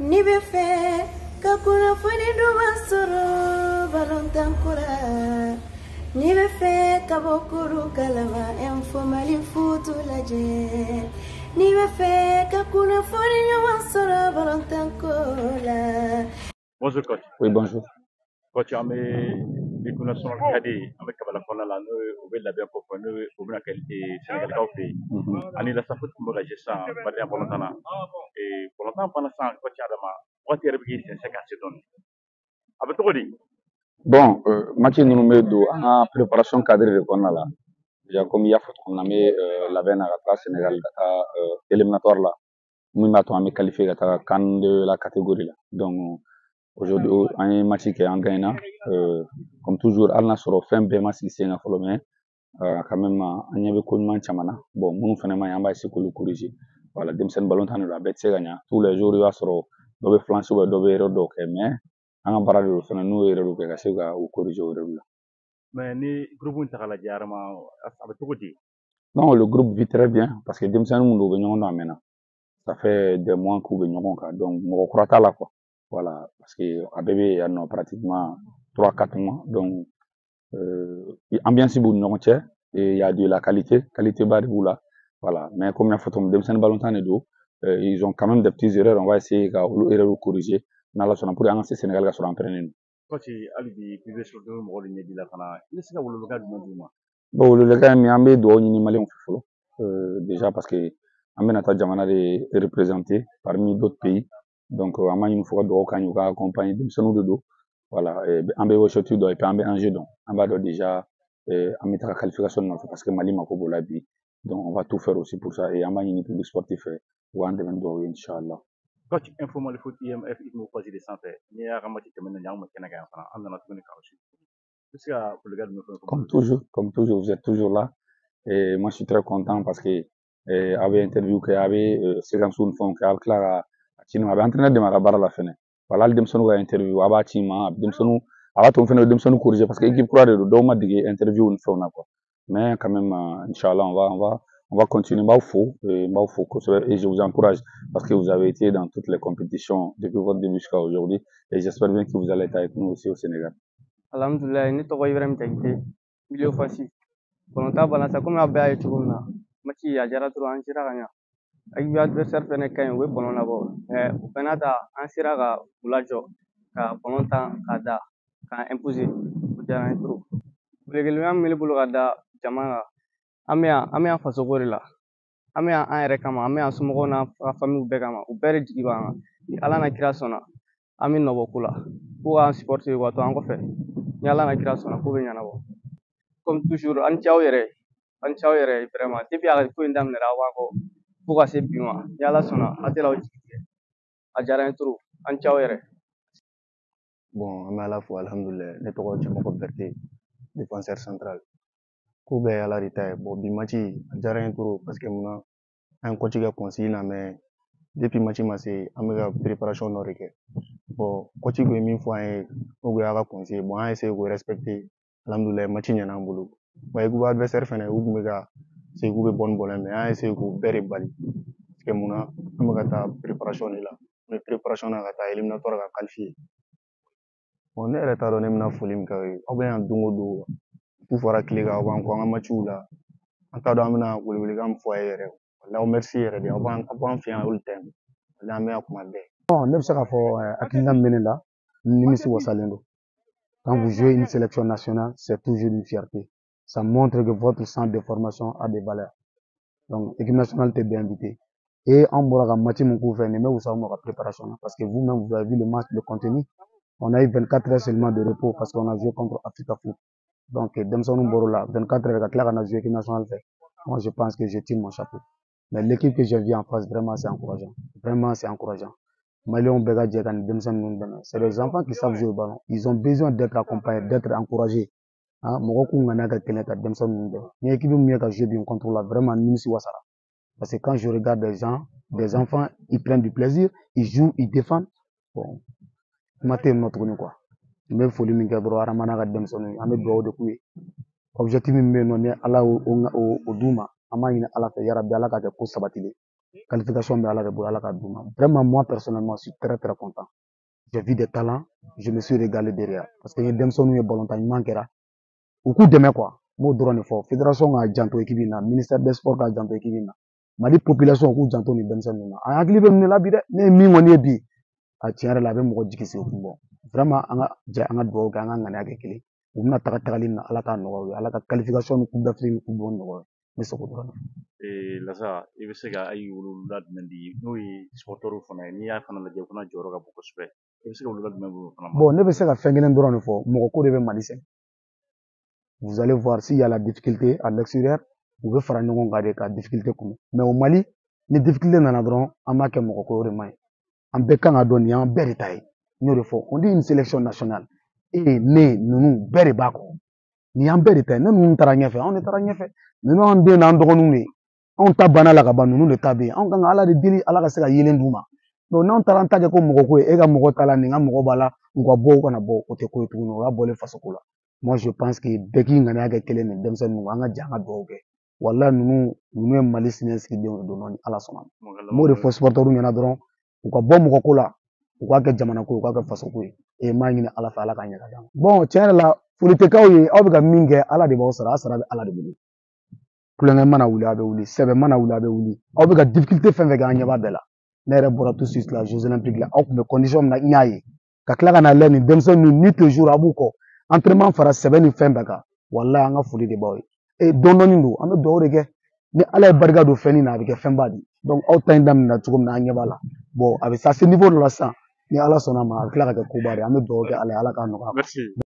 N'i bɛ fɛ ka kunnafoni duman sɔrɔ ballontan ko la n'i bɛ fɛ ka bɔ koro kalama info Mali foto lajɛ n'i bɛ fɛ ka kunnafoni ɲuman sɔrɔ ballontan ko la. Bonjour coach. Oui, bonjour. Coach an bɛ équipe nationale kadi an bɛ kabala kɔnɔna la n'o u bɛ labɛn ko fɔ n'o ye u bɛna kɛ Sénégalikaw fɛ yen ani Lasafoti tun bɛ ka jɛ sisan Badian bɔlɔntan na bɔlɔntan fana sisan coach Adama wagati yɛrɛ bɛ k'i sɛnsɛn ka se dɔɔnin a bɛ cogo di? Bon, match ninnu bɛ don an ka préparation cadre de kɔnɔna la. Déjà comme i y'a fɔ cogo min na an bɛ labɛn na ka Sénégal taa euh, éliminatoire la. Min b'a to an bɛ qualifier ka de la catégorie la. Donc aujourd'hui an ye match kɛ an gagnena comme toujours hali n'a sɔrɔ fɛn bɛɛ ma sigi sen kan fɔlɔ mais quand même an ɲɛ bɛ ko ɲuman caman na bon minnu fana ma ɲi an b'a essayer k'olu corriger voilà denmisɛnnin ballon tan de don a bɛɛ tɛ se ka ɲa tous les jours i b'a sɔrɔ dɔ bɛ flancher ou bien dɔ bɛ erreur dɔw kɛ mais an ka baara de don fana n'u ye erreur kɛ ka se ka u corriger o erreur la mais ni groupe in ta k'a lajɛ Adama a bɛ cogo di? non le groupe vit très bien parce que denmisɛnnin minnu don u bɛ ɲɔgɔn dɔn a mɛnna ça fait des mois k'u bɛ ɲɔgɔn kan donc mɔgɔ kura t'a la quoi voilà parce que a nɔ pratiquement trois quatre mois donc euh, ambiance b'u ni ɲɔgɔn cɛ et il y a de la qualité qualité ba de b'u la voilà mais comme y'a fɔ cogo min denmisɛnnin ballon tan de don euh, ils ont quand même des petites erreurs on va essayer ka olu erreurs corriger. N'ala sɔnna pour que an ka se Sénégal ka sɔrɔ entraîné don coach hali bi PV sur deux mɔgɔw de ɲɛ b'i la fana i bɛ se ka welewelekan jumɛn d'u ma? bon welewelekan ye min ye an bɛ dugawu ɲini maliyɛnw fɛ fɔlɔ euh, déjà parce que an bɛna taa jamana de représenter parmi d'autres pays donc an b'a ɲini fo ka dugawu k'an ye u ka accompagner denmisɛnninw de don voilà. An bɛ objectif dɔn et puis an bɛ enjeu dɔn an b'a dɔn déjà an bɛ taga qualification nɔfɛ parce que mali mako b'o la bi donc on va tout faire aussi pour ça. Et an b'a ɲini public sportif fɛ u dɛmɛ ye coach foot IMF page de sanfɛ n'i y'a ka match tɛmɛnen ye an kun bɛ kɛnɛ kan yan fana. An nana tuguni k'aw su i bɛ se ka folikan jumɛn fɔ comme toujours comme toujours vous êtes toujours là. Et moi je suis très content parce que eh, a bɛ interview kɛ a bɛ séquence ni fɛnw kɛ a bɛ tila ka a ci ma a bɛ entraîneur dɛmɛ a ka baara la fɛnɛ voilà hali denmisɛnninw ka interview a b'a ci ma a bɛ denmisɛnninw a b'a to n fɛnɛ bɛ denmisɛnninw corriger parce que équipe kura de don dɔw ma dege interview ni fɛnw na quoi mais quand même inchallah on va on va on va continuer n b'aw fo n b'aw fo kosɛbɛ et je vous encourage parce que vous avez été dans toutes les compétitions depuis votre début jusqu'à aujourd'hui et j'espère bien que vous allez être avec nous aussi au Sénégal. Alhamdulilayi ne tɔgɔ ibrahim jakite milieu fasi kɔnɔta banna sa komi a bɛɛ y'a ye cogo min na mati a jara dɔrɔn an sera ka ɲa E, an adversaire fɛnɛ ka ɲi o bɛ bɔlɔn labɔ mɛ o fɛnɛ ta an sera ka u lajɔ ka bɔlɔn tan ka da ka o diyara an ye welewelekan min bɛ ne bolo ka da jama kan an bɛ yan an bɛ yan fasoko de la. An bɛ yan an yɛrɛ kama an bɛ yan somɔgɔw n'an ka famiw bɛɛ kama u bɛɛ de jigi b'an kan ni ala na kira sɔnna an bɛ nɔbɔ ko la ko k'an supɔrite ka to an kɔfɛ ni ala na kira sɔnna ko bɛ ɲɛnabɔ comme toujours an ni ce aw yɛrɛ an ni ce aw yɛrɛ vraiment. Depuis a ka ko in daminɛra aw b'an kɔ fo ka se bi ma ni ala sɔnna a tɛ aw jigi tigɛ a diyara n ye trop an cɛ aw yɛrɛ bon an bɛ ala fo alhamdulilayi ne tɔgɔ cɛmɔgɔ bɛrite défenseur central ko bɛɛ ye ala de ta ye bi match a diyara n ye trop parce que munna an ye coach kɛ consigne na depuis match ma se an bɛ ka préparation dɔ de kɛ coach ko ye min fɔ an ye ou bien a ka bon an y'a essayer k'o respecter alhamdulilayi match ɲɛna an bolo bon équipe adversaire fɛnɛ u tun bɛ ka se k'u bɛ bɔ ni bɔlɔ mais an y'a essayer k'u bɛɛ de bali parce que munna an bɛ ka taa préparation de la na ka taa éliminatoire ka qualifier. Bon ne yɛrɛ t'a dɔn ne bɛna foli min k'aw ye aw bɛ yan don o don tu fɔra tile kan aw b'an kɔ an ka matchiw la an t'a dɔn an bɛna welewelekan min fɔ a ye yɛrɛ walahi merci yɛrɛ de aw b'an aw b'an fɛ yan olu tɛ walahi an bɛ yan kuma bɛɛ bon ne bɛ se k'a fɔ hakilina min bɛ ne la nimisi wasalen don quand vous jouez une sélection nationale c'est toujours une fierté ça montre que votre centre de formation a des valeurs. Donc équipe nationale tɛ bɛn invité. Et an bɔra ka match min k'u fɛ ma préparation. Parce que vous-même vous avez vu le match le contenu. On a eu 24 heures seulement de repos parce qu'on a joué contre Africa Foot. Donc denmisɛnninw bɔr'o la 24 heures ka tila ka na jouer équipe nationale fɛ moi je pense que je tire mon chapeau. Mais l'équipe que j'ai vu en face vraiment c'est encourageant. Vraiment c'est encourageant. Maliens bɛɛ ka jɛ c'est des enfants qui savent jouer au ballon. Ils ont besoin d'être accompagnés d'être encouragés mɔgɔ k'u ŋaniya ka kɛnɛ ka denmisɛnnin ninnu dɛmɛ ni équipe min ye ka jouer bin contre la vraiment nimisi wasara parce que quand je regarde des gens des enfants ils prennent du plaisir ils jouent ils défendent. Bon kuma tɛ yen nɔ tuguni quoi. N bɛ foli min kɛ dɔrɔn hadamaden ka denmisɛnninw an bɛ dugawu de k'u ye objectif min bɛ yen nɔ ni ala y'o o d'u ma an b'a ɲini ala fɛ yarabi ala ka kɛ ko sabatilen qualification bɛ ala de bolo ala ka d'u ma vraiment moi personnellement je suis très très content. J'ai vu des talents je me suis régalé derrière. Parce que n ye denmisɛnninw ye balontan ɲuman kɛra u k'u dɛmɛ quoi n b'o dɔrɔn de fɔ. Fédération k'a janto équipe in na ministère des sports k'a janto équipe in na. Mali population k'u janto nin denmisɛnninw na. An hakili bɛ de la bi dɛ. Ne ye min kɔni ye bi a tiɲɛ yɛrɛ la a bɛ mɔgɔ jigi sigi kun bɔ. Vraiment an ka jɛ an ka dugawu kɛ an ka ŋaniya kɛ kelen. U bɛna taga tagali na ala k'a nɔgɔya u ye. Ala ka qualification ni coupe d'afrique ni coupe du monde nɔgɔya n bɛ se k'o dɔrɔn lasa i bɛ se ka ayi wolowula jumɛn di? N'o ye supporters fana ye. N'i y'a fana lajɛ o fana jɔyɔrɔ ka bon kosɛbɛ. I bɛ se ka wolowula jumɛn b'o fana ma? Bon ne bɛ se ka fɛn kelen dɔrɔn de fɔ. Mɔgɔ ko de bɛ mali sɛgɛn vous allez voir s'il y a la difficulté à l'extérieur u bɛ fara ɲɔgɔn kan de ka difficulté kunbɛn mais au mali ni difficulté nana dɔrɔn an b'a kɛ mɔgɔ ko o de man ɲi an bɛɛ kan ka dɔn nin y'an bɛɛ de ta ye n y'o de fɔ on dit une sélection nationale e ne ninnu bɛɛ de b'a kɔ nin y'an bɛɛ de ta ye ne ninnu taara ɲɛfɛ anw de taara ɲɛfɛ ninnu y'an den n'an dɔgɔninw de ye anw ta banna la ka ban ninnu de ta bɛ yen anw kan ka ala de deli ala ka se ka yelen d'u ma donc n'anw taara an ta kɛ ko mɔgɔ ko ye e ka mɔgɔ ta la nin ka mɔgɔ b'a la u ka bɔ u kana bɔ o tɛ ko ye tuguni o y'a bɔlen fasoko la moi je pense que bɛɛ k'i ŋaniya kɛ kelen ni denmisɛnnin ninnu an ka jɛ an ka dugawu kɛ wala ninnu ninnu ye mali sini sigidenw de ni ala sɔnna n b'o de fɔ supporteurs ɲɛna dɔrɔn u ka bɔ mɔgɔ ko la u k'a kɛ jamana ko ye u k'a kɛ faso ko ye e m'a ɲini ala fɛ ala k'a ɲɛ ka d'a ma bɔn tiɲɛ yɛrɛ la foli tɛ k'aw ye aw bɛ ka min kɛ ala de b'aw sara a sara bɛ ala de bolo kulonkɛ mana wuli a bɛ wuli sɛbɛ mana wuli a bɛ wuli aw bɛ ka difficulté fɛn fɛn kɛ an ɲɛ b'a bɛɛ la ne yɛrɛ bɔra tout de suite la jeux olympiques la aw tun bɛ condition min na n y'a ye ka tila ka na lɛ nin denmisɛnnin ninnu ni toujours a b'u kɔ entraînement fara sɛbɛn ni fɛn bɛɛ kan walahi an ka foli de b'aw ye e dɔɔnin don an bɛ dugawu de kɛ ni ala ye barika don fɛn nin na a bɛ kɛ fɛnba de. Ye donc aw ta in daminɛna cogo min na an ɲɛ b'a la. Bon a bɛ se a se niveau dɔ la sisan. Ni ala sɔnna a ma a bɛ tila ka kɛ koba de ye. An bɛ dugawu kɛ ala ye. Ala k'a nɔgɔya. Merci